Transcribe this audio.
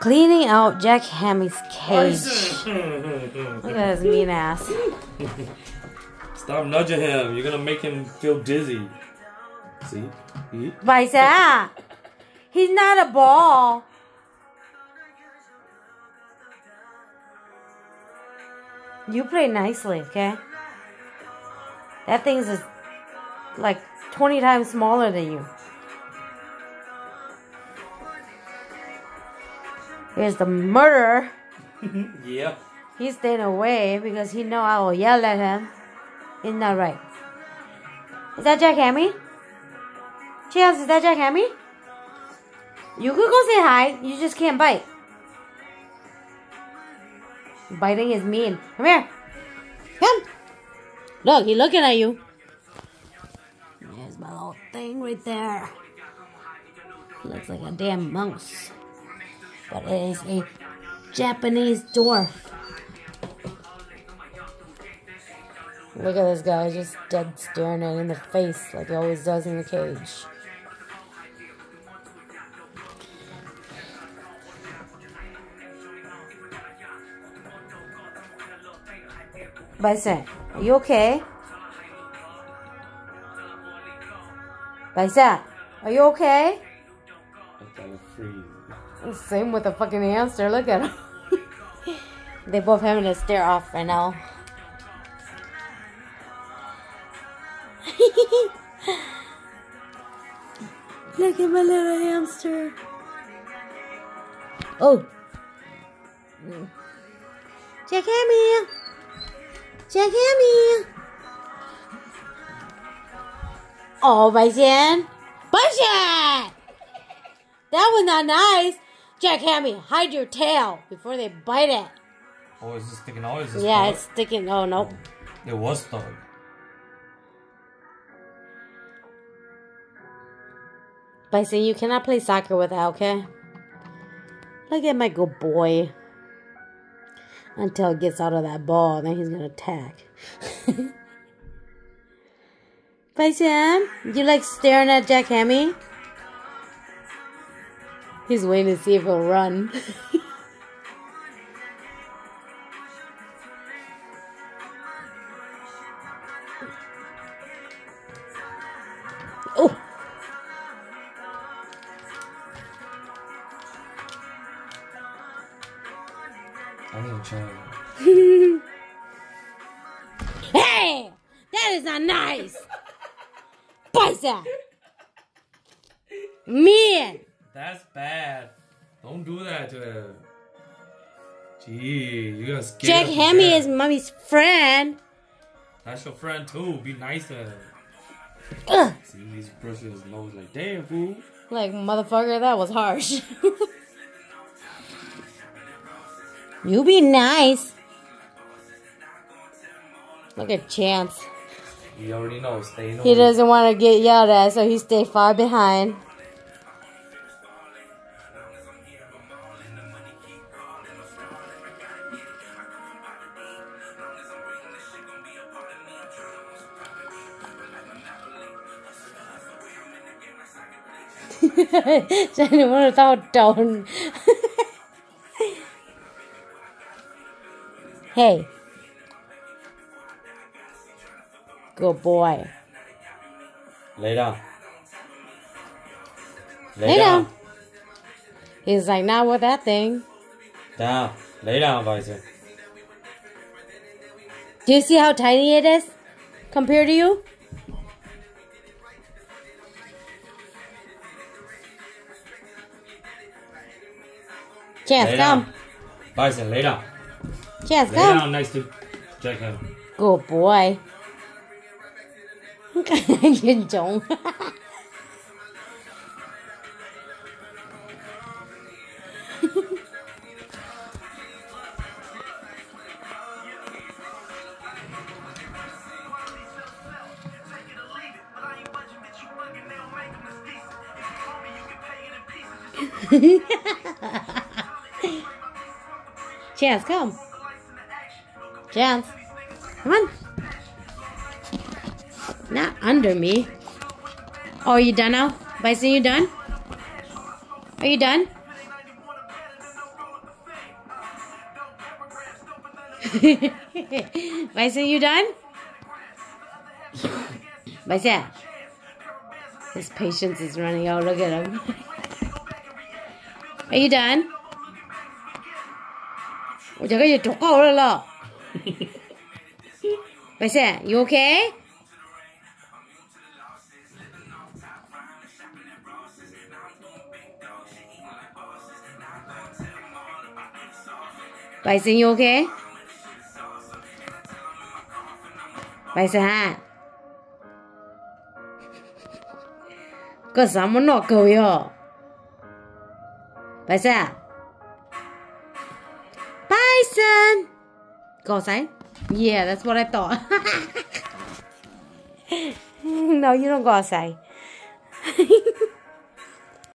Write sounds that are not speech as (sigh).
Cleaning out Jack Hammy's cage. (laughs) Look at his mean ass. Stop nudging him. You're gonna make him feel dizzy. See? Why that? He's not a ball. You play nicely, okay? That thing's is like 20 times smaller than you. Here's the murderer. (laughs) Yeah. He's staying away because he know I will yell at him. Isn't that right? Is that Jack Hammy? Chance, is that Jack Hammy? You could go say hi. You just can't bite. Biting is mean. Come here. Come. Look, he's looking at you. There's my little thing right there. Looks like a damn mouse. It is a Japanese dwarf. Look at this guy just dead staring at in the face like he always does in the cage. Bison, are you okay? Bison, are you okay? Same with the fucking hamster. Look at him. they both having to stare off right now. (laughs) Look at my little hamster. Oh. Jack Hammy. Jack Hammy. Oh, Bison. Bison! That was not nice. Jack Hammy, hide your tail before they bite it. Oh, is this sticking out? Is this Yeah, stuck? it's sticking. Oh, nope. It was stuck. Bison, you cannot play soccer with that, okay? Look at my good boy. Until it gets out of that ball, then he's gonna attack. (laughs) Bison, um, you like staring at Jack Hammy? He's waiting to see if he'll run. oh! I'm gonna try. Hey! That is not nice! Bison! (laughs) Man! That's bad. Don't do that to him. Gee, you're gonna scare Jack Hammy is mommy's friend. That's your friend too. Be nice to him. Ugh. See, he's brushing his nose like, damn, fool. Like, motherfucker, that was harsh. (laughs) you be nice. Look at Chance. He already knows. Stay in He doesn't want to get yelled at, so he stay far behind. Jenny would have down. hey. Good boy. Lay down. Lay down. He's like, not with that thing. Down. Lay down. Do you see how tiny it is compared to you? Chance, Lay come. Bison, lay down. Chance, Lay come. down next to Jack Hammy. Good boy. (laughs) Nhìn trộn. (laughs) Chance, come. Chance. Come on. Not under me. Oh, are you done now? Bison, you done? Are you done? (laughs) Bison, you done? Bison. His patience is running out. Look at him. (laughs) Are you done? 我这个也做够了了。Bison, you okay? Bison, you okay? Bison, ha? Có sao mà nó cầu yo? Bison? Bison! Go say? Yeah, that's what I thought. (laughs) no, you don't go say.